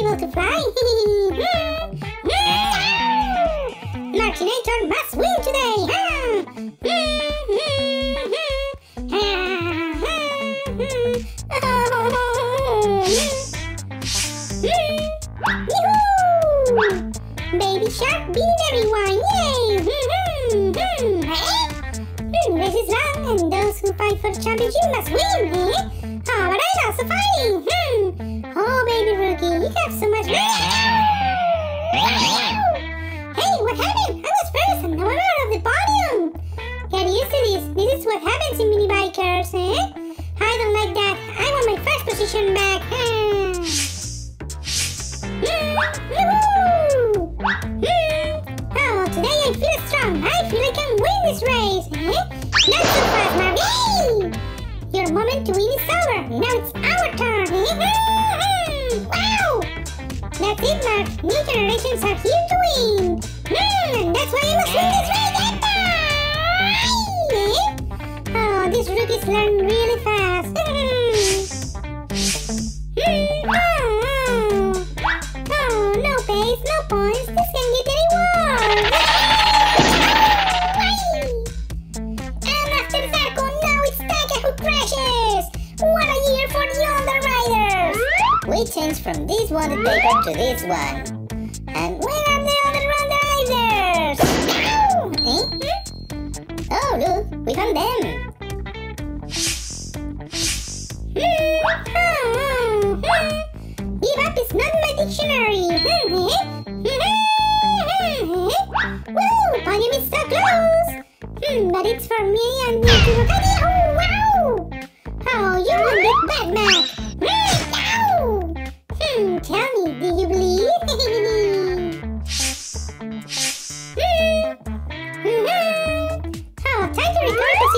able to fly? Martinator must win today! Baby shark beat everyone! Yay! this is wrong and those who fight for championship must win! Eh? Alright, also fighting! Hmm. Baby rookie, you have so much... Hey, what happened? I was first and now I'm out of the podium! Get used to this. This is what happens in mini bikers, eh? I don't like that. I want my first position back. Hmm. Hmm. Oh, today I feel strong. I feel I can win this race. Eh? Not so fast, Marie! Your moment to win is over. Now it's That's it, Marc. New generations are here to win. Hmm, that's why I must win this race. Eh? Oh, these rookies learn really fast. Hmm. Oh, oh, no pace, no points. This can get any worse. We change from this wanted paper to this one. And where are the other? Ow! Eh? Oh, look, we found them. Give up is not my dictionary. Woo, podium is so close. But it's for me and me to look at it. Oh, wow! Oh, you won this bad Mac.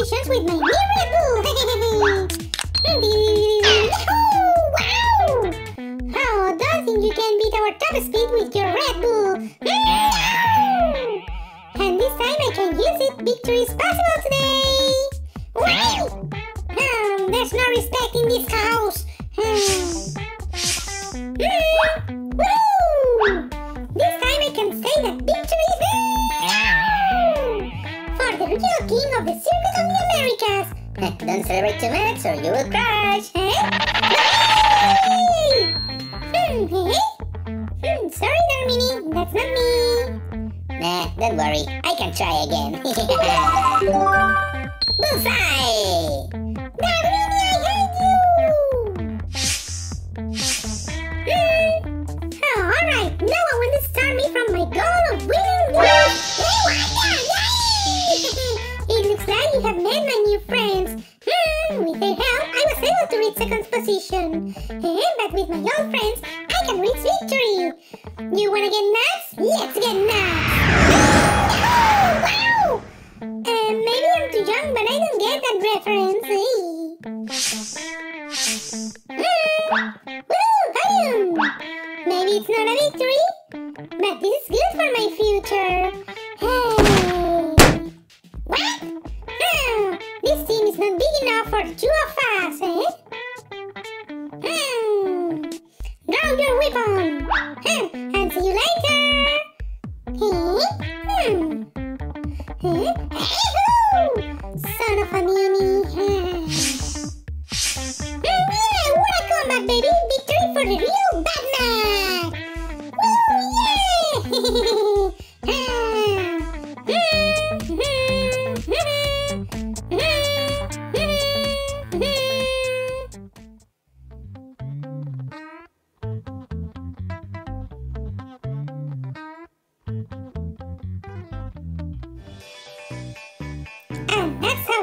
Positions with my new Red Bull. oh, wow! Oh, don't think you can beat our top speed with your Red Bull. and this time I can use it. Victory is possible today. Wow! Um, there's no respect in this house. This time I can say that victory is for the real king of the circus. Don't celebrate too much or you will crash. Hey! Hmm, eh? Hmm, sorry, Darmini, that's not me. Nah, don't worry. I can try again. Bullseye! Darmini, I hate you! Eh, but with my old friends, I can reach victory. You wanna get nuts? Let's get nuts! Oh, wow! Uh, maybe I'm too young, but I don't get that reference. Maybe it's not a victory, but this is good for my future. Hey! What? Hmm, this team is not big enough for two of us, eh? Son of a yeah, what a comeback, baby! Victory for the real Batman!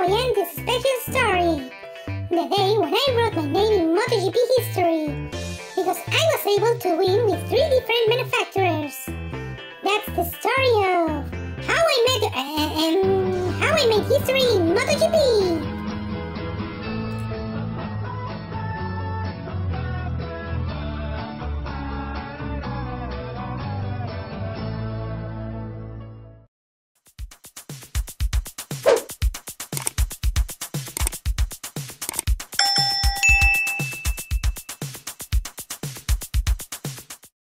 End this special story. The day when I wrote my name in MotoGP history. Because I was able to win with three different manufacturers. That's the story of how I made uh, um, how I made history in MotoGP.